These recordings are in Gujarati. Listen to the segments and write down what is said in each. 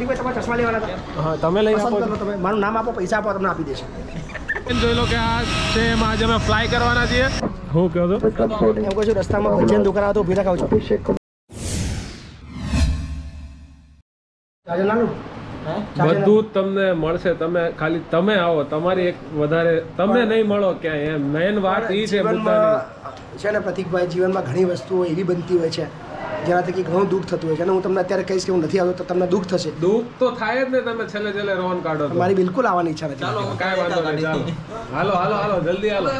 પ્રતિકભાઈ તમારે ચશ્મા લેવાના હતા. હા તમે લઈ પસંદ કરો તમે. મારું નામ આપો પૈસા આપો તમને આપી દેશે જોઈ લો કે આ છે એમાં આજે અમે ફ્લાય કરવાના છીએ. હું કહો છો? એમ કહું છું રસ્તામાં દુકાન તો ઊભી રખાવ છો. બધું તમને મળશે. તમે ખાલી તમે આવો. તમારી એક વધારે તમે નહીં મળો ક્યાંય એમ. મેન વાત એ છે છે ને પ્રતિકભાઈ જીવનમાં ઘણી વસ્તુઓ એવી બનતી હોય છે જેનાથી કે ઘણું દુઃખ થતું હોય છે. અને હું તમને અત્યારે કહીશ કે હું નથી આવતો તો તમને દુઃખ થશે. દુઃખ તો થાય જ ને તમે છેલ્લે છેલ્લે રોન કાઢો મારી બિલકુલ આવવાની ઈચ્છા નથી. કાંઈ વાંધો નહીં ચાલો. હાલો હાલો હાલો જલ્દી હાલો.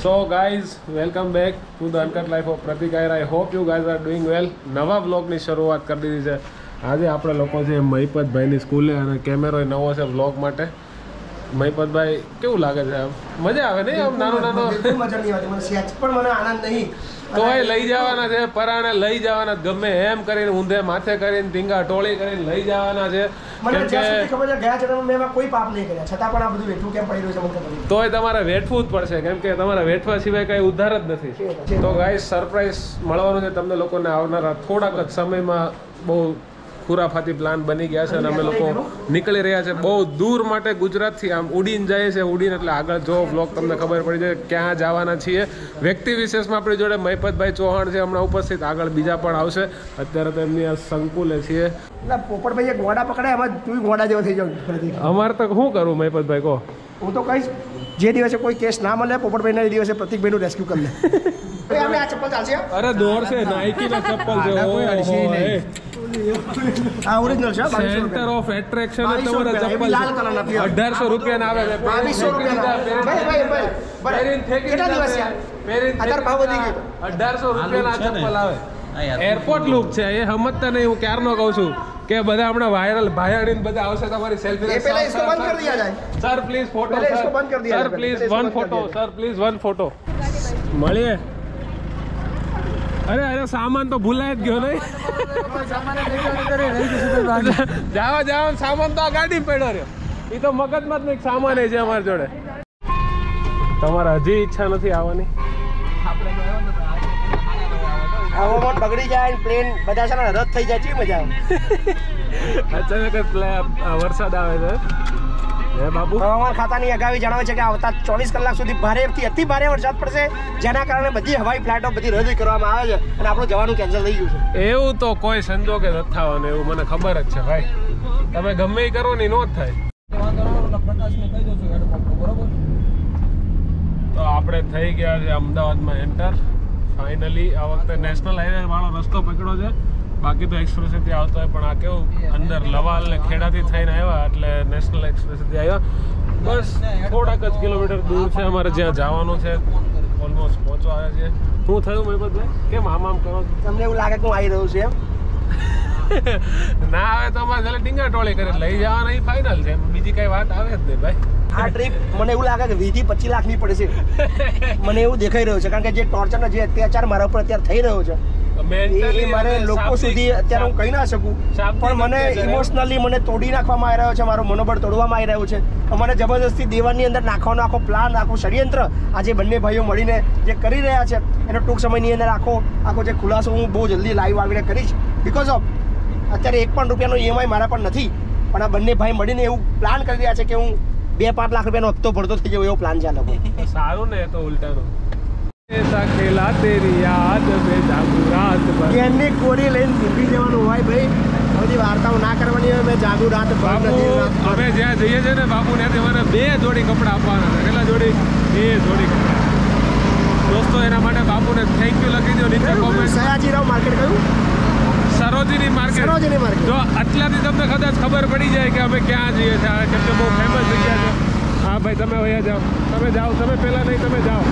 So guys welcome back to the uncut life of Pratik Iyer I hope you guys are doing well નવા બ્લોગની શરૂઆત કરી દીધી છે. આજે આપણે લોકો છે મહિપતભાઈની સ્કૂલે અને કેમેરો નવો છે બ્લોગ માટે. મહિપતભાઈ કેવું લાગે છે આમ? મજા આવે નહીં આમ નાનો નાનો? મજા નહીં આવતી. મને સહેજ પણ મને આનંદ નહીં. તો એ લઈ જવાના છે પરાણે લઈ જવાના ગમે એમ કરીને ઊંધે માથે કરીને ટીંગા ટોળી કરીને લઈ જવાના છે. મને જ્યાં ખબર છે ગયા જન્મમાં મેં કોઈ પાપ નહીં કર્યા. છતાં પણ આ બધું વેઠવું કેમ પડી રહ્યું છે મને તોય તમારે વેઠવું જ પડશે કેમ કે તમારે વેઠવા સિવાય કઈ ઉદ્ધાર જ નથી. તો ગાઈસ સરપ્રાઈઝ મળવાનું છે તમને લોકોને આવનારા થોડાક જ સમયમાં બહુ ખુરાફાતી પ્લાન બની ગયા છે અને અમે લોકો નીકળી રહ્યા છે. બહુ દૂર માટે ગુજરાતથી આમ ઉડીને જાય છે ઉડીને એટલે આગળ જો બ્લોગ તમને ખબર પડી જાય ક્યાં જવાના છીએ. વ્યક્તિ વિશેષમાં આપણી જોડે મહિપતભાઈ ચૌહાણ છે હમણાં ઉપસ્થિત. આગળ બીજા પણ આવશે. અત્યારે તો એમની આ સંકુલે છીએ. એટલે પોપટભાઈએ ગોડા પકડાય એમાં તું ગોડા જેવો થઈ જાઉં અમારે તો શું કરવું મહિપતભાઈ કહો? હું તો કહીશ જે દિવસે કોઈ કેસ ના મળે પોપટભાઈના એ દિવસે પ્રતિકભાઈનું રેસ્ક્યુ કરી લે. ભાઈ અમે આ ચપ્પલ ચાલશે? અરે દોડશે નાઇકીના ચપ્પલ છે. આ ઓરિજિનલ છે સેન્ટર ઓફ એટ્રેક્શન તમારા ચપ્પલ લાલ કલરના પ્યોર. 1800 રૂપિયા આવે છે. 2200 રૂપિયા ભાઈ ભાઈ ભાઈ. પેરિન થેકી કેટલા દિવસ પેરિન અત્યાર ભાવ વધી ગયો. 1800 રૂપિયાના ચપ્પલ આવે. એરપોર્ટ લુક છે એ સમજતા નહીં હું ક્યારનો કહું છું કે બધા હમણાં વાયરલ ભાયાડીને બધા આવશે તમારી સેલ્ફી એ પહેલા ઇસકો બંધ કરી દિયા જાય. સર પ્લીઝ ફોટો સર બંધ કરી દિયા sir please one photo sir please one photo મળીએ. અરે અરે સામાન તો ભૂલાય જ ગયો નહીં. જાવા જાવા સામાન તો આ ગાડી પડ્યો રહ્યો. એ તો મગજમાં જ સામાન છે અમારી જોડે. તમારે હજી ઈચ્છા નથી આવવાની? હવામાન બગડી જાય પ્લેન બધા છે રદ થઈ જાય છે મજા આવે? અચાનક વરસાદ આવે છે. હવામાન ખાતાની અગાઉ જણાવે છે કે આવતા ચોવીસ કલાક સુધી ભારેથી અતિ ભારે વરસાદ પડશે જેના કારણે બધી હવાઈ ફ્લાઇટો બધી રદ કરવામાં આવે છે અને આપણું જવાનું કેન્સલ થઈ ગયું છે. એવું તો કોઈ સંજોગે નથી થવાનું એવું મને ખબર જ છે ભાઈ. તમે ગમે કરો ને નો જ થાય. તો આપણે થઈ ગયા છે અમદાવાદમાં એન્ટર ફાઇનલી આ વખતે નેશનલ હાઈવે વાળો રસ્તો પકડ્યો છે. બાકી તો એક્સપ્રેસથી આવતો હોય પણ આ કેવું અંદર લવાલ ને ખેડાથી થઈને આવ્યા એટલે નેશનલ એક્સપ્રેસથી આવ્યા. બસ થોડાક જ કિલોમીટર દૂર છે અમારે જ્યાં જવાનું છે. ઓલમોસ્ટ પહોંચવા આવે છે શું થયું મહિપતભાઈ કેમ આમ આમ કરો તમને એવું લાગે કે હું આવી રહ્યું છું એમ? ના આવે તો અમારે છેલ્લે ડીંગા ટોળી કરી લઈ જવાના એ ફાઇનલ છે. બીજી કઈ વાત આવે જ નહીં ભાઈ. આ ટ્રીપ મને એવું લાગે કે વીસથી પચીસ લાખની પડશે. મને એવું દેખાઈ રહ્યું છે કારણ કે જે ટોર્ચર જે અત્યાચાર મારા ઉપર અત્યારે થઈ રહ્યો છે મારે લોકો સુધી અત્યારે હું કહી ના શકું પણ મને ઇમોશનલી મને તોડી નાખવામાં આવી રહ્યો છે મારો મનોબળ તોડવામાં આવી રહ્યો છે. મને જબરદસ્તી દેવાની અંદર નાખવાનો આખો પ્લાન આખો ષડયંત્ર આજે બંને ભાઈઓ મળીને જે કરી રહ્યા છે એનો ટૂંક સમયની અંદર આખો આખો જે ખુલાસો હું બહુ જલ્દી લાઈવ આવીને કરીશ. બિકોઝ ઓફ અત્યારે એક પણ રૂપિયાનો ઈએમઆઈ મારા પર નથી પણ આ બંને ભાઈ મળીને એવું પ્લાન કરી રહ્યા છે કે હું બે પાંચ લાખ રૂપિયાનો હપ્તો ભરતો થઈ જાઉં એવો પ્લાન છે આ લોકો. સારું ને તો ઉલટાનું. સખેલા કોરી લઈને દિલ્હી જવાનું હોય ભાઈ. બધી વાર્તાઓ ના કરવાની હોય મેં જાગું રાત અમે જ્યાં જઈએ છીએ ને બાપુ ને અમારે બે જોડી કપડા આપવાના કેટલા જોડી? બે જોડી કપડા. દોસ્તો એના માટે બાપુને થેન્ક યુ લખી દો નીચે કોમેન્ટ સયાજીરાવ માર્કેટ કયું? સરોજીની માર્કેટ સરોજીની માર્કેટ જો આટલાથી તમને કદાચ ખબર પડી જાય કે અમે ક્યાં જઈએ છીએ. કેમ કે બહુ ફેમસ જગ્યા છે. હા ભાઈ તમે અહીંયા જાઓ. તમે જાઓ તમે પહેલાં નહીં તમે જાઓ.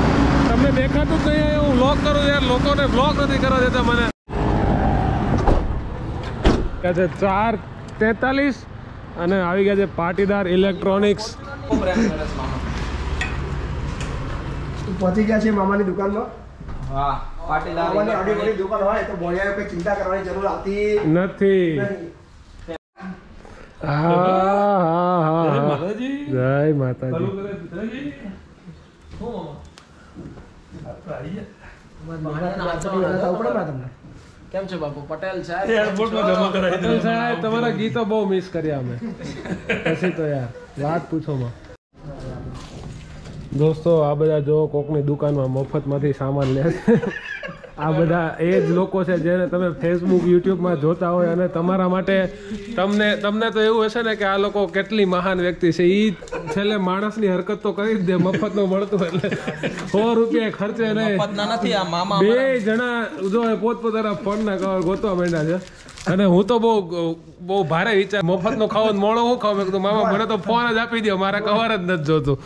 તમને દેખાતું જ નહીં હું વ્લોગ કરું યાર. લોકોને વ્લોગ નથી કરવા દેતા મને. કે છે ચાર તેતાલીસ અને આવી ગયા છે પાટીદાર ઇલેક્ટ્રોનિક્સ પહોંચી ગયા છે મામાની દુકાનમાં? હા પાટીદાર મામાની દુકાન હોય તો બોલિયાએ કોઈ ચિંતા કરવાની જરૂર આવતી નથી. હા હા. જય માતાજી. કેમ છે બાપુ? પટેલ સાહેબ એરપોર્ટમાં જમા કરાવી પટેલ સાહેબ તમારા ગીતો બહુ મિસ કર્યા અમે. પછી તો યાર વાત પૂછો માં. દોસ્તો આ બધા જો કોકની દુકાનમાં મફતમાંથી સામાન લે છે. આ બધા એ જ લોકો છે જેને તમે ફેસબુક યુટ્યુબમાં જોતા હોય અને તમારા માટે તમને તમને તો એવું હશે ને કે આ લોકો કેટલી મહાન વ્યક્તિ છે. એ છેલ્લે માણસની હરકત તો કરી જ દે મફતનું મળતું એટલે. સો રૂપિયા ખર્ચે નહીં પતના નથી આ મામા બે જણા જો એ પોતપોતાના ફોનના કવર ગોતવા માંડ્યા છે. અને હું તો બહુ બહુ ભારે વિચાર મફતનો ખાવો ને મોડો હું ખાવ મેં કીધું મામા મને તો ફોન જ આપી દો મારા કવર જ નથી જોતું.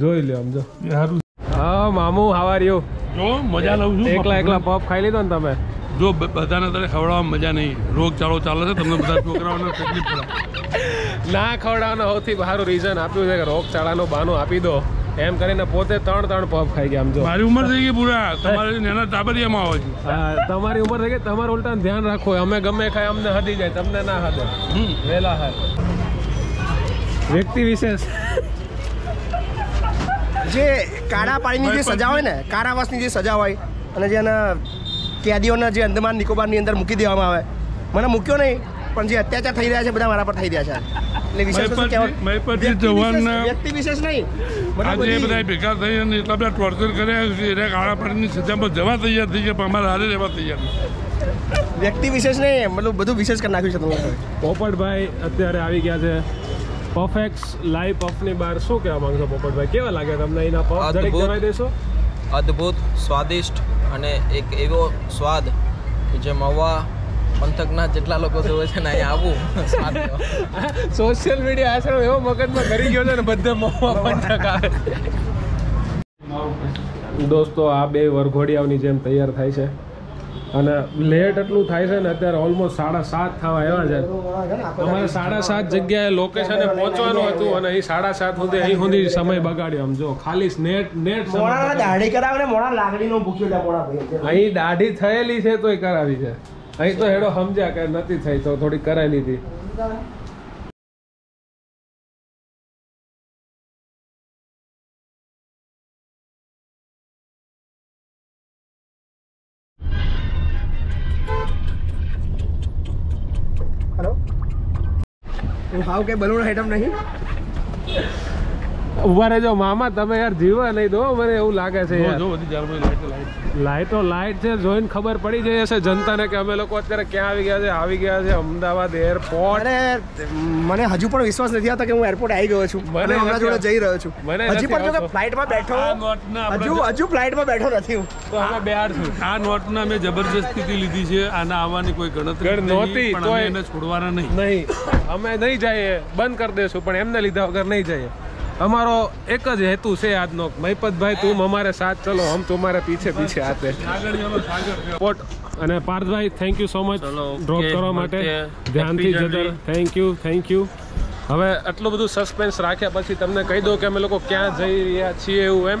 જોઈ લો આમ જો. સારું. હા મામુ હાવાર યુ જો મજા લઉં છું એકલા એકલા પપ ખાઈ લીધો ને તમે? જો બધાને તારે ખવડાવવામાં મજા નહીં. રોગચાળો ચાલે છે તમને બધા છોકરાઓને તકલીફ પડે. ના ખવડાવવાનો સૌથી સારું રીઝન આપ્યું છે કે રોગચાળાનો બાનો આપી દો. એમ કરીને પોતે ત્રણ ત્રણ પફ ખાઈ ગયા આમ જો. મારી ઉંમર થઈ ગઈ પૂરા. તમારે નાના તાબરિયામાં આવો છો. તમારી ઉંમર થઈ ગઈ તમારે ઉલટા ધ્યાન રાખો. અમે ગમે ખાય અમને હદી જાય તમને ના હદે વેલા હાર. વ્યક્તિ વિશેષ. જે કાળા પાણીની જે સજા હોય ને કારાવાસની જે સજા હોય અને જે એના કેદીઓને જે અંદમાન નિકોબારની અંદર મૂકી દેવામાં આવે મને મૂક્યો નહીં પણ જે અત્યાચાર થઈ રહ્યા છે બધા મારા પર થઈ રહ્યા છે. એટલે વિશેષ જવાનના- વ્યક્તિ વિશેષ નહીં. મને આજે એ બધી- ભેગા થઈ અને એટલા બધા ટોર્ચર કર્યા છે એને કાળા પાણીની સજામાં જવા તૈયાર થઈ ગયા પણ અમારે હારે રહેવા તૈયાર. વ્યક્તિ વિશેષ નહીં મતલબ બધું વિશેષ કરી નાખ્યું છે તમે પોપટભાઈ અત્યારે આવી ગયા છે. પરફેક્ટ લાઈવ પફની બહાર શું કહેવા માંગશો પોપટભાઈ? કેવા લાગે તમને એના પફ? અદ્ભુત. દરેક જણાવી દેશો. અદ્ભુત સ્વાદિષ્ટ અને એક એવો સ્વાદ કે જે મવા પંથકના જેટલા લોકો જોવે છે ને અહીંયા આવું સોશિયલ મીડિયા આશ્રમ એવો મગજમાં કરી ગયો છે ને બધે મવા પંથક આવે દોસ્તો આ બે વરઘોડિયાઓની જેમ તૈયાર થાય છે. અને લેટ એટલું થાય છે ને અત્યારે ઓલમોસ્ટ સાડા સાત થવા આવ્યા છે. તમારે સાડા સાત જગ્યાએ લોકેશને પહોંચવાનું હતું અને અહીં સાડા સાત સુધી અહીં સુધી સમય બગાડ્યો. આમ જો ખાલી નેટ નેટ. દાઢી કરાવે ને મોડા લાગણીનો ભૂખ્યો મોડા અહીં દાઢી થયેલી છે તોય કરાવી છે. અહીં તો હેડો સમજ્યા કે નથી થઈ તો થોડી કરાવી લીધી હું હાવ કે બલૂન આઈટમ નહીં? ઊભા રહેજો મામા તમે યાર જીવવા નહીં દો મને એવું લાગે છે યાર. જો બધી લાઈટ લાઈટ લાઈટો લાઈટ છે જોઈને ખબર પડી જઈ હશે જનતાને કે અમે લોકો અત્યારે ક્યાં આવી ગયા છે આવી ગયા છે અમદાવાદ એરપોર્ટ મને હજુ પણ વિશ્વાસ નથી આવતો કે હું એરપોર્ટ આવી ગયો છું. મને હમણાં જોડે જઈ રહ્યો છું. મને હજી પણ જો કે ફ્લાઇટમાં બેઠો હજુ હજુ ફ્લાઇટમાં બેઠો નથી હું. તો અમે બેહાર છું. આ નોટના મેં જબરજસ્તીથી લીધી છે આના આવવાની કોઈ ગણતરી નહોતી, નહીં, પણ અમે તોય- એને છોડવાના નહીં. નહીં. અમે નહીં જઈએ બંધ કરી દેશું પણ એમને લીધા વગર નહીં જઈએ. અમારો એક જ હેતુ છે આજનો. મહિપતભાઈ તું અમારે સાથ ચલો. હમ તમારે પીછે પીછે આતે પોટ અને પાર્થભાઈ thank you so much drop કરવા માટે. ધ્યાનથી Happy thank you thank you હવે આટલું બધું સસ્પેન્સ રાખ્યા પછી તમને કહી દઉં કે અમે લોકો ક્યાં જઈ રહ્યા છીએ એવું એમ.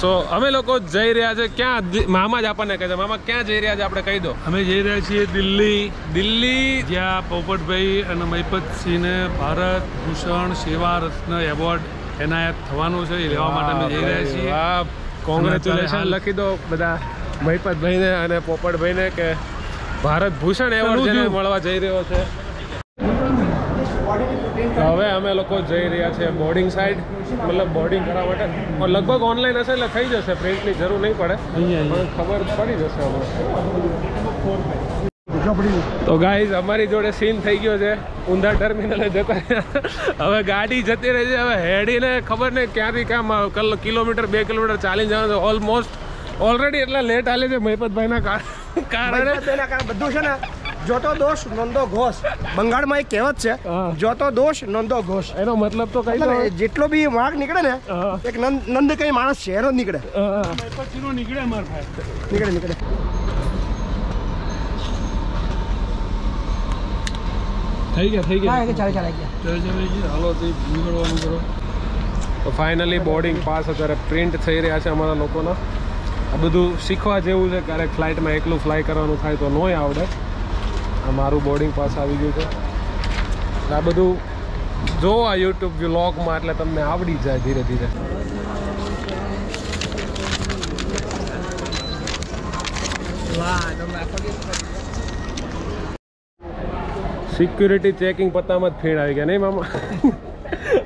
સો અમે લોકો જઈ રહ્યા છે ક્યાં? દી- મામા જ આપણને કહે છે. મામા ક્યાં જઈ રહ્યા છે આપણે કહી દો. અમે જઈ રહ્યા છીએ દિલ્હી. દિલ્હી? જ્યાં પોપટભાઈ અને મહિપતસિંહને ભારત ભૂષણ સેવા રત્ન એવોર્ડ એનાયત થવાનું છે એ લેવા માટે અમે જઈ રહ્યા છીએ કોંગ્રેચ્યુલેશન લખી દો બધા મહિપતભાઈને અને પોપટભાઈને કે ભારત ભૂષણ એવોર્ડ જેને મળવા જઈ રહ્યો છે. હવે અમે લોકો જઈ રહ્યા છીએ બોર્ડિંગ સાઈડ મતલબ બોર્ડિંગ કરવા માટે. લગભગ ઓનલાઈન હશે એટલે થઈ જશે પ્રિન્ટની જરૂર નહીં પડે. ખબર પડી જશે હવે તો ગાઈઝ અમારી જોડે સીન થઈ ગયો છે. ઊંધા ટર્મિનલે જતા હવે ગાડી જતી રહી છે. હવે હેડીને ખબર નહીં ક્યાંથી ક્યાં કિલોમીટર બે કિલોમીટર ચાલી જવાનું છે. ઓલમોસ્ટ ઓલરેડી એટલા લેટ હાલે છે મહિપતભાઈના કાર- કારણે. બધું છે ને જોતો દોષ નોંધો ઘોષ. બંગાળમાં એક કહેવત છે જોતો દોષ નોંધો ઘોષ. એનો મતલબ તો કઈ જેટલો બી વાંક નીકળે ને એક નંદ નંદ કઈ માણસ છે એનો નીકળે નીકળે. અમાર નીકળે નીકળે. થઈ ગયા થઈ ગયા. ચાલે ચાલે ગયા. ચાલો ચાલો જી, હાલો નીકળવાનું કરો. તો ફાઇનલી બોર્ડિંગ પાસ અત્યારે પ્રિન્ટ થઈ રહ્યા છે અમારા લોકોના. આ બધું શીખવા જેવું છે ક્યારેક ફ્લાઇટમાં એકલું ફ્લાય કરવાનું થાય તો નોય આવડે. આ મારું બોર્ડિંગ પાસ આવી ગયું છે. આ બધું જો આ યુટ્યુબ વ્લોગમાં એટલે તમને આવડી જાય ધીરે ધીરે. સિક્યુરિટી ચેકિંગ પત્તામાં જ ફેડ આવી ગયા. નહીં મામા?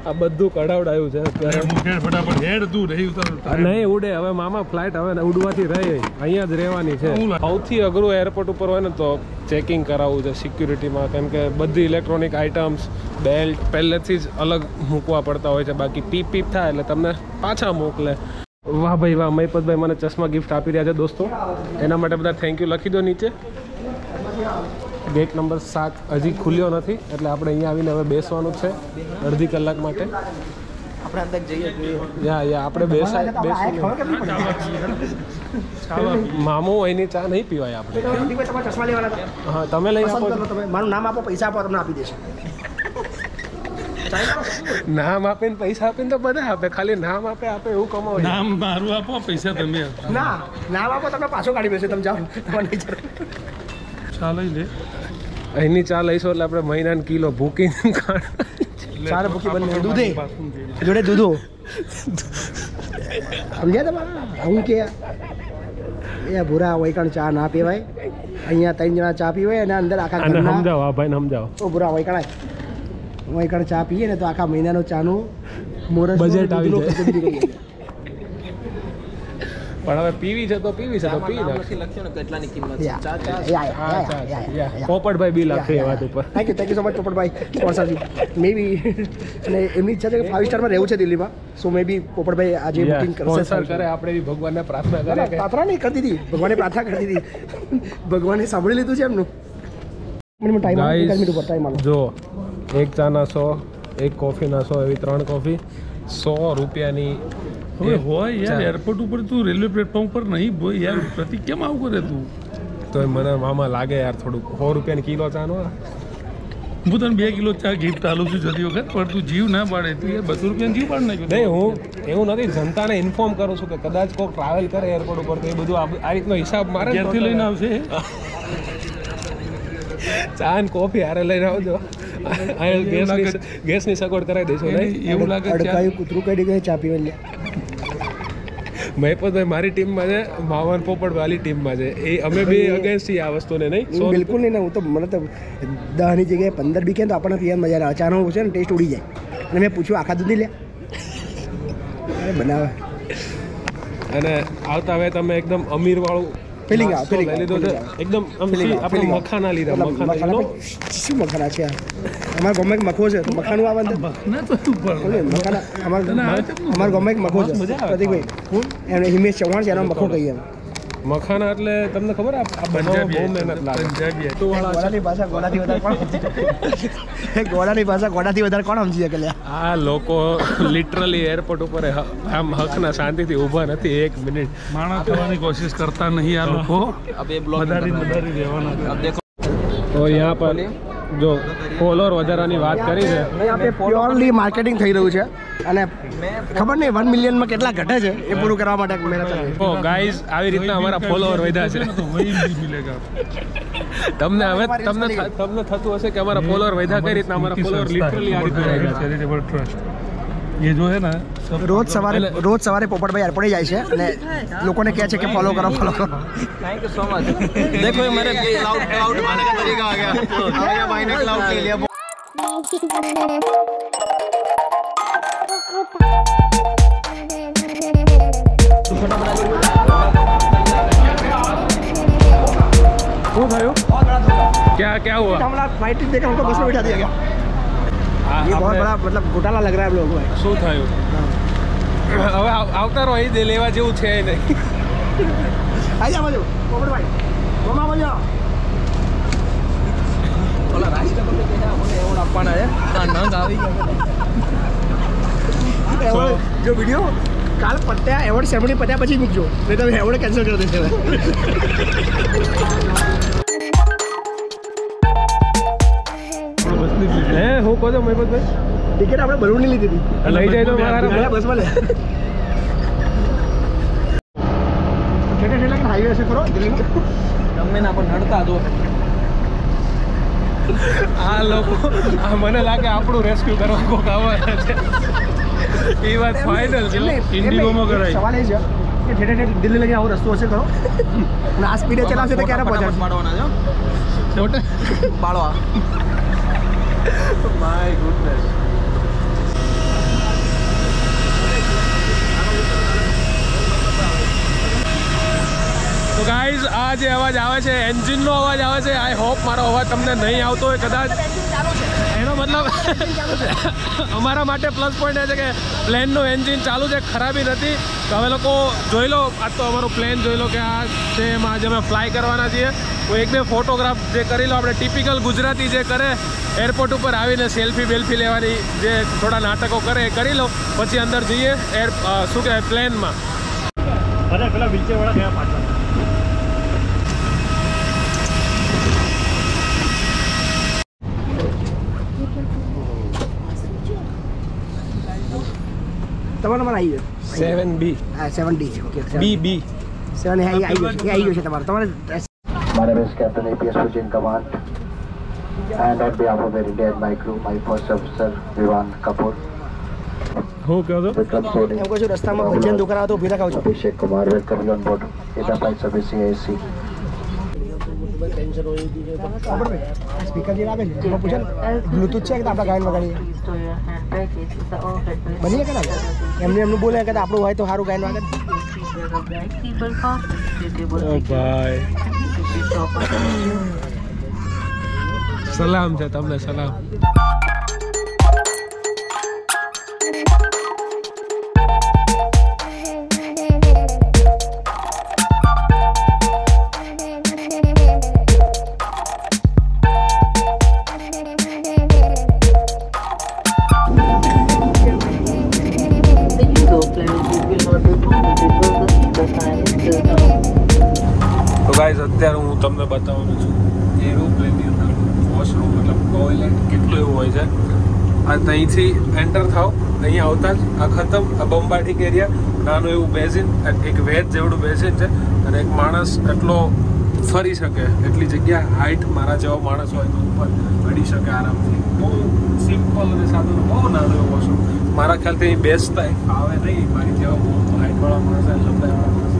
આ બધું કઢાવડાયું છે નહીં ઉડે. હવે મામા ફ્લાઇટ હવે ઉડવાથી રહી. અહીંયા જ રહેવાની છે. સૌથી અઘરું એરપોર્ટ ઉપર હોય ને તો ચેકિંગ કરાવવું છે સિક્યુરિટીમાં કેમ કે બધી ઇલેક્ટ્રોનિક આઇટમ્સ બેલ્ટ પહેલેથી જ અલગ મૂકવા પડતા હોય છે. બાકી પીપ પીપ થાય એટલે તમને પાછા મોકલે. વાહ ભાઈ વાહ. મહિપતભાઈ મને ચશ્મા ગિફ્ટ આપી રહ્યા છે દોસ્તો. એના માટે બધા થેન્ક યુ લખી દો નીચે. ગેટ નંબર સાત હજી ખુલ્યો નથી એટલે આપણે અહીંયા આવીને હવે બેસવાનું છે અડધી કલાક માટે. આપણે અંદર જઈએ યા યા આપણે બેસા મામો એની ચા નહીં પીવાય આપણે. ચશ્મા લેવાના હા તમે લઈ આપો તમે. મારું નામ આપો પૈસા આપો તમને આપી દેશે. નામ આપીને પૈસા આપીને તો બધા આપે ખાલી નામ આપે આપે એવું કમાવો નામ મારું આપો પૈસા તમે આપો. ના નામ આપો તમે પાછો કાઢી બેસે તમે જાઓ. તમારે. ચા લઈ લે અહીંની ચા લઈશું એટલે આપણે મહિનાનો કિલો ભૂકીને ખાણ ચાર ભૂકી બંને. દૂધે. જોડે દૂધો. સમજ્યા તમે? હું કે એ ભૂરા વૈકણ ચા ના પીવાય. અહીંયા ત્રણ જણા ચા પીવાય અને અંદર આખા ઘરના સમજાવો આ ભાઈને સમજાવો. ઓ ભૂરા વૈકણાય. વૈકણ ચા પીએ ને તો આખા મહિનાનો ચાનું મોરસ બજેટ આવી જાય. પણ હવે પીવી છે તો પીવી છે તો પી નામ નાખ. લખ્યું ને કેટલાની કિંમત છે? ચા ચા. પોપટભાઈ બિલ આપશે એ વાત ઉપર. Thank you thank you so much Popatbhai. સ્પોન્સરજી maybe અને એમની ઈચ્છા છે કે ફાઇવ સ્ટારમાં રહેવું છે દિલ્હીમાં. સો મે બી પોપટભાઈ આજે બુકિંગ કરશે સ્પોન્સર કરે આપણે બી ભગવાનને પ્રાર્થના કરે પ્રાર્થના નહીં કરી દીધી ભગવાને પ્રાર્થના કરી દીધી ભગવાને સાંભળી લીધું છે એમનું. મને ટાઈમ મિનિટ ઉપર ટાઈમ જો એક ચાના સો એક કોફીના સો એવી ત્રણ કોફી સો રૂપિયાની હવે હોય યાર એરપોર્ટ ઉપર તું રેલવે પ્લેટફોર્મ પર નહીં બોય યાર પ્રતિક કેમ આવું કરે તું? તો મને મામા લાગે યાર થોડુંક. સો રૂપિયાની કિલો ચાનો હું તને બે કિલો ચા ગિફ્ટ આલું છું જતી વખત પણ તું જીવ ના પાડે તું યાર બસો રૂપિયા જીવ પાડ નાખ્યો નહીં હું એવું નથી જનતાને ઇન્ફોર્મ કરું છું કે કદાચ કોઈ ટ્રાવેલ કરે એરપોર્ટ ઉપર તો એ બધું આ રીતનો હિસાબ મારે ને લઈને આવશે? ચા ને કોફી હારે લઈને આવજો. ગેસ ગેસની સગવડ કરાવી દઈશું નહીં એવું લાગે અડકાયું કૂતરું કઈ ગયું ચા પીવા લે મહેપતભાઈ મારી ટીમમાં છે માવન પોપટ વાલી ટીમમાં છે. એ અમે બે અગેન્સ્ટ છીએ આ વસ્તુને નહીં? બિલકુલ નહીં હું તો મને તો દહની જગ્યાએ પંદર બી કે તો આપણને પીવાની મજા આવે. ચાનો છે ને ટેસ્ટ ઉડી જાય. અને મેં પૂછ્યું આખા દૂધી લે? બનાવે. અને આવતા હવે તમે એકદમ અમીર Feeling આવે, આવે. એકદમ આપણે મખાના લીધા મખાના શું મખાના છે? અમારા ગમે મખો છે મખાનું આવે મખાના અમારા? અમારા ગમે મખો છે પ્રતિકભાઈ એમને હિમેશ ચૌહાણ છે એનો મખો કહીએ મખાના એટલે તમને ખબર આ પંજાબી બહુ મહેનત લાગે. ભાષા ગોડાથી વધારે કોણ સમજી શકે? ગોળાની આ લોકો લિટરલી એરપોર્ટ ઉપર આમ હકના શાંતિથી ઊભા નથી એક મિનિટ. માણસ થવાની કોશિશ કરતા નહીં આ લોકો. વધારી વધારી રહેવાના તો યહાં પર જો ફોલોઅર વધારાની વાત કરી છે. આપણે પ્યોરલી માર્કેટિંગ થઈ રહ્યું છે અને ખબર નહીં વન મિલિયનમાં કેટલા ઘટે છે એ પૂરું કરવા માટે મહેનત ઓ ગાઈઝ આવી રીતના અમારા ફોલોઅર વધ્યા છે. તમને હવે તમને તમને થતું હશે કે અમારા ફોલોઅર વધ્યા કઈ રીતના અમારા ફોલોઅર લિટરલી આ રીતે છે. ટ્રસ્ટ ये जो है ना सब રોજ સવારે એટલે- રોજ સવારે પોપટભાઈ એરપોર્ટે જાય છે અને લોકોને કહે છે કે ફોલો કરો ફોલો કરો थैंक यू सो मच देखो ये मेरे क्लाउड क्लाउड मारने का तरीका आ गया आ गया भाई ने क्लाउड ले लिया શું થયું क्या क्या हुआ हमारा फ्लाइट टिकट देकर हमको बस में बैठा दिया गया આ ये बहुत આપણે- बड़ा मतलब घोटाला लग रहा है हम लोगों को શું થયું હવે આવ- આવતા રહો અહીં લેવા જેવું છે નહીં आई जा बाजू पोपटभाई मामा बाजू ઓલા રાષ્ટ્રપતિ કે મને એવોર્ડ આપવાના છે આ નંગ આવી ગયા એવોર્ડ જો વિડીયો કાલ પત્યા એવોર્ડ સેરેમની પત્યા પછી મૂકજો નહીં તો એવોર્ડ કેન્સલ કરી દેશે હે હું કહો છો મહેબતભાઈ ટિકિટ આપણે બલૂનની લીધી હતી. લઈ જાય તો મારા બસમાં લે હાઈવે હશે ખરો? ગમે ના પણ નડતા જો. આ લોકો આ મને લાગે આપણું રેસ્ક્યુ કરવા કોક આવવાના છે. એ વાત ફાઇનલ છે. ઇન્ડિગોમાં કરાય. સવાલ એ છે કે ઠેઠે ઠેઠ દિલ્હી લગી આવો રસ્તો હશે ખરો? અને આ સ્પીડે ચલાવશે તો ક્યારે પહોંચાડવાના છો બાળવા માય ગુડનેસ તો ગાઈઝ આ જે અવાજ આવે છે એન્જિનનો અવાજ આવે છે આઈ હોપ મારો અવાજ તમને નહીં આવતો હોય, કદાચ મતલબ, અમારા માટે પ્લસ પોઈન્ટ એ છે કે પ્લેનનું એન્જિન ચાલુ છે, ખરાબી નથી. તો હવે લોકો જોઈ લો આજ તો અમારું પ્લેન જોઈ લો કે આ છે એમાં આજે અમે ફ્લાય કરવાના છીએ. હું એક બે ફોટોગ્રાફ જે કરી લો, આપણે ટિપિકલ ગુજરાતી જે કરે એરપોર્ટ ઉપર આવીને સેલ્ફી બેલ્ફી લેવાની જે થોડા નાટકો કરે, એ કરી લો. પછી અંદર જઈએ એર શું કહેવાય પ્લેનમાં અરે પેલા વ્હીલચેર વાળા ગયા પાછળ તમારો નંબર આવી ગયો સેવન બી હા સેવન ડી ઓકે બી બી સેવન એ આવી ગયો છે એ આવી ગયો છે તમારો તમારે My name is Captain APS Sujin Command. And on behalf of Air India and my crew, my first officer, Vivan Kapoor, હું કહો છો Vikram Soni, એમ કહું છું રસ્તામાં ભજન દુકાન આવે તો ઊભી રખાવ છો Abhishek Kumar, welcome you on board Data Flight Service CAC. Speaker જે લાગે છે પૂછે બ્લુટૂથ છે કે આપણા ગાયન વગાડીએ બની કે ના એમને એમનું બોલે કે આપણું હોય તો સારું ગાયન વાગે સલામ છે તમને સલામ. તમને બતાવવાનું છું. એરોપ્લેનની અંદર વોશરૂમ મતલબ ટોયલેટ કેટલું એવું હોય છે. આ ત્યાંથી એન્ટર થાવ અહીંયા આવતા જ આ ખતમ, આ બોમ્બાટિક એરિયા નાનું એવું બેઝિન એક વેજ જેવડું બેઝિન છે. અને એક માણસ એટલો ફરી શકે, એટલી જગ્યા હાઈટ મારા જેવો માણસ હોય તો ઉપર ચડી શકે આરામથી. બહુ સિમ્પલ અને સાદું બહુ નાનું એવું વોશરૂમ મારા ખ્યાલથી અહીં બેસતા આવે નહીં, મારી જેવા બહુ હાઈટવાળા માણસ લંબાઈવાળા માણસ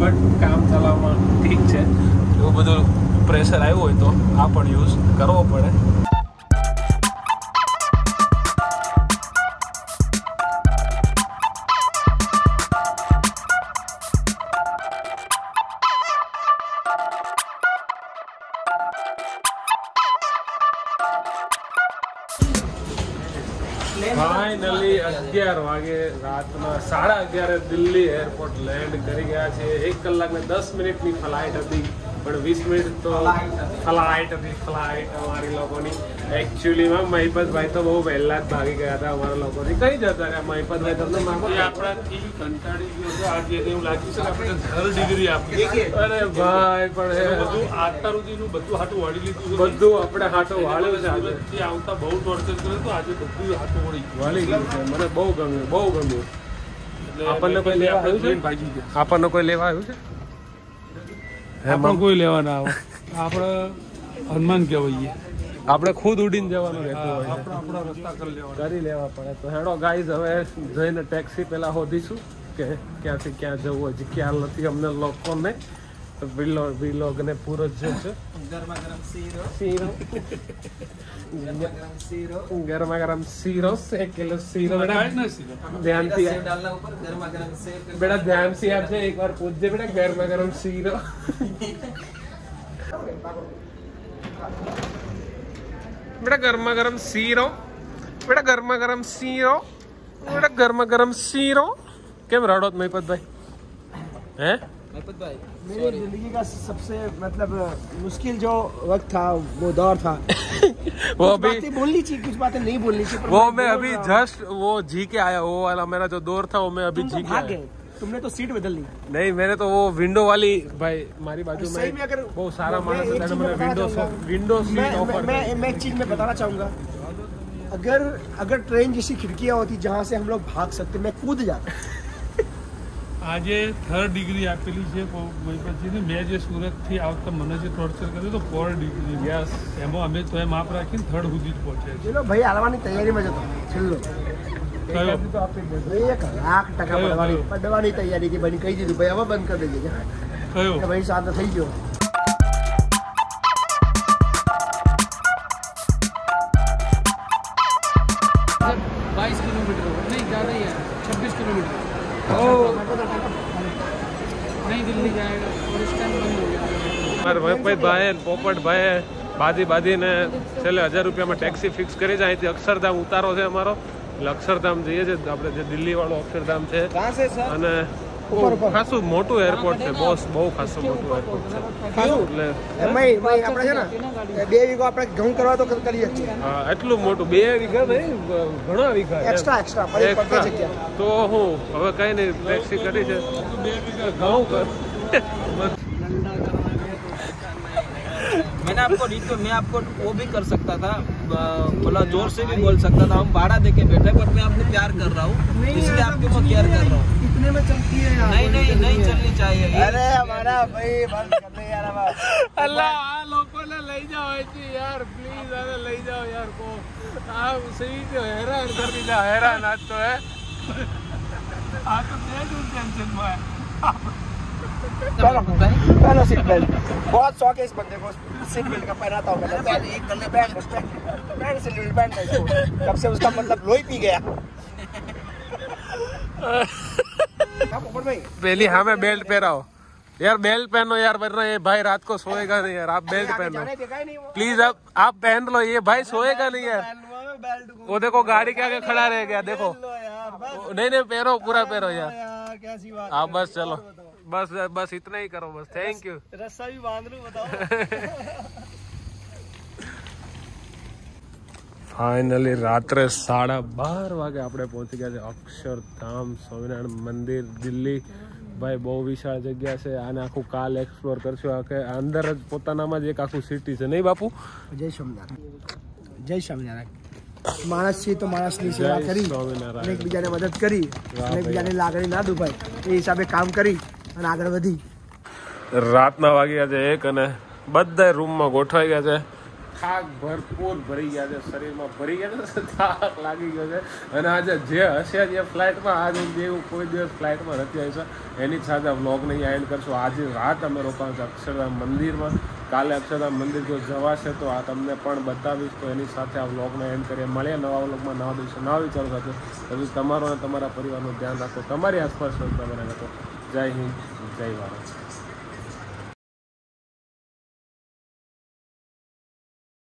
બટ કામ ચલાવવામાં ઠીક છે. એવું બધું પ્રેશર આવ્યું હોય તો આ પણ યુઝ કરવો પડે. ફાઇનલી અગિયાર વાગે રાતના સાડા અગિયારે દિલ્હી એરપોર્ટ લેન્ડ કરી ગયા છે. એક કલાક ને દસ મિનિટની ફ્લાઇટ હતી. પણ વીસ મિનિટ તો ફ્લાઇટ હતી ફ્લાઇટ અમારી લોકોની. એકચ્યુઅલીમાં મહિપતભાઈ તો બહુ વહેલા જ ભાગી ગયા હતા અમારા લોકોથી. કઈ જતા રહ્યા? મહિપતભાઈ તમને માગો? આપણાથી કંટાળી ગયો છે આજે એવું લાગ્યું છે આપણે ધર ડિગ્રી આપી અરે ભાઈ પણ બધું આટલા સુધીનું બધું હાટું વાળી લીધું બધું આપણે હાટો વાળ્યો છે. આજે આવતા બહુ ટોર્ચર કર્યું હતું આજે બધું હાટું વળી વાળી ગયું છે. મને બહુ ગમ્યું બહુ ગમ્યું. આપણને કોઈ લેવા આવ્યું છે? આપણને કોઈ લેવા આવ્યું છે? આપણે કોઈ લેવા ના આવે. આપણે હનુમાન કહેવાઈએ. આપણે ખુદ ઉડીને જવાનું રહેતું હોય. આપણા રસ્તા કરી લેવા કરી લેવા પડે તો. હેડો ગાઈઝ હવે જઈને ટેક્સી પહેલાં શોધીશું કે ક્યાંથી ક્યાં જવું હજી ખ્યાલ નથી અમને લોકોને. તો વિલોગ વિલોગને પૂરો જે છે. ગરમા ગરમ શીરો. શીરો. ગરમા ગરમ શીરો. ગરમા ગરમ શીરો શેકેલો શીરો. બેટા ધ્યાન નથી. ધ્યાનથી એક વાર ઉપર ગરમા ગરમ સેવ બેટા ધ્યાનથી આપજે એકવાર પૂછજે બેટા ગરમા ગરમ શીરો. બેટા ગરમા ગરમ શીરો. બેટા ગરમા ગરમ શીરો. બેટા ગરમા ગરમ શીરો. કેમ રડો મહિપતભાઈ હે? मेरी ज़िंदगी का सबसे मतलब मुश्किल जो वक्त था वो दौर था। वो अभी बोलनी चाहिए कुछ बातें नहीं बोलनी चाहिए वो मैं अभी जस्ट वो जी के आया वो वाला मेरा जो दौर था वो मैं अभी तो जी के आया। तुमने तो सीट बदल ली। नहीं मैंने तो वो विंडो वाली भाई हमारी बाजू में अगर वो सारा माना था विंडो विंडो मैं एक चीज़ में बताना चाहूँगा। अगर अगर ट्रेन जैसी खिड़कियाँ होती जहाँ से हम लोग भाग सकते मैं कूद जाता। આજે થર્ડ ડિગ્રી આપેલી છે મહિપતજીની મેં જે સુરતથી આવતા મને જે ટોર્ચર કર્યું તો ફોર ડિગ્રી યસ એમાં અમે તો એ માપ રાખીને થર્ડ સુધી જ પહોંચ્યા છીએ ચલો ભાઈ હાલવાની તૈયારીમાં જતો છેલ્લો કયો એક લાખ ટકા કયો, પડવાની કયો? પડવાની તૈયારી હતી ભાઈ કહી દીધું ભાઈ હવે બંધ કરી દેજે કયો કે ભાઈ શાંત થઈ ગયો से बाईस किलोमीटर होगा नहीं ज़्यादा ही है छब्बीस किलोमीटर नहीं दिल्ली जाएगा और इस टाइम बंद हो गया મારા ભાઈ ભાઈ ને પોપટ ભાઈ બાજી બાજીને છેલ્લે હજાર રૂપિયામાં ટેક્સી ફિક્સ કરી છે અહીંથી અક્ષરધામ ઉતારો છે અમારો એટલે અક્ષરધામ જઈએ છે આપણે જે દિલ્હી વાળો અક્ષરધામ છે અને બહુ ખાસું મોટું એરપોર્ટ છે બોસ બહુ ખાસું મોટું એરપોર્ટ છે એટલે એમાંય ભાઈ આપણે છે ને બે વીઘો આપણે ઘઉં કરવા તો કરી શકીએ હા, એટલું મોટું બે વીઘા નહીં ઘણા વીઘા એમ. એક્સ્ટ્રા એક્સ્ટ્રા ફરી Extra. પડતી જગ્યા તો હું હવે કઈ નહીં ટેક્સી કરી છે ઘઉં કર मैंने आपको रिक्व मैं आपको वो भी कर सकता था ब- थोड़ा जोर से भी बोल सकता था हम भाड़ा दे के बैठे बट मैं आपको प्यार कर रहा हूँ इसलिए आपके ऊपर केयर कर रहा हूँ इतने में चलती है यार? नहीं नहीं नहीं चलनी चाहिए। अरे हमारा भाई बंद कर दे यार अल्लाह लोगों ने ले जाओ ऐसी यार प्लीज़ अरे ले जाओ यार को। आप सही तो हैरान कर दिया हैरान आज तो है। आप तो टेंशन में पहलो सीट बेल्ट बहुत शौक है इस बंदे को। सीट बेल्ट का पहनाता हूँ पैंट सीट बेल्ट पैंट तब से उसका मतलब लोही पी गया। पहली हमें बेल्ट पहनाओ। यार बेल्ट पहनो यार वरना ये भाई रात को सोएगा नहीं यार आप बेल्ट पहनो। ही प्लीज़ आप आप पहन लो ये भाई सोएगा नहीं यार। वो देखो गाड़ी के आगे खड़ा रह गया देखो। नहीं नहीं पहनो पूरा पहनो यार। कैसी बात हाँ बस चलो। बस बस इतना ही करो बस थैंक यू रस्सा भी बाँध लूँ बताओ। ફાઇનલી રાત્રે સાડા બાર વાગે આપણે પહોંચી ગયા છે અક્ષરધામ સ્વામિનારાયણ મંદિર દિલ્હી. ભાઈ બહુ વિશાળ જગ્યા છે. આને આખું કાલ એક્સપ્લોર કરશું. આખે અંદર જ પોતાનામાં જ એક આખું સિટી છે. નહીં બાપુ? જય સ્વામિનારાયણ. જય સ્વામિનારાયણ. માણસ છે તો માણસની સેવા કરી. એકબીજાને મદદ કરી. એકબીજાની લાગણી ના દુભાઈ એ હિસાબે કામ કરી અને આગળ વધી. રાતના વાગ્યા છે એક અને બધા રૂમમાં ગોઠવાઈ ગયા છે. થાક ભરપૂર ભરી ગયા છે. શરીરમાં ભરી ગયા છે થાક લાગી ગયો છે. અને આજે જે હશે જે ફ્લાઇટમાં આજે જેવું કોઈ દિવસ ફ્લાઇટમાં નથી આવી એની સાથે વ્લોગને અહીંયા એન્ડ કરશું. આજે રાત અમે રોકાણ અક્ષરધામ મંદિરમાં. કાલે અક્ષરધામ મંદિર જો જવાશે તો આ તમને પણ બતાવીશ. તો એની સાથે આ વ્લોગને એન્ડ કરીએ. મળીએ નવા વ્લોગમાં નવા દિવસે, નવા વિચારો સાથે. પછી તમારો અને તમારા પરિવારનું ધ્યાન રાખો. તમારી આસપાસ બનાવે રાખો જય હિન્દ, જય ભારત.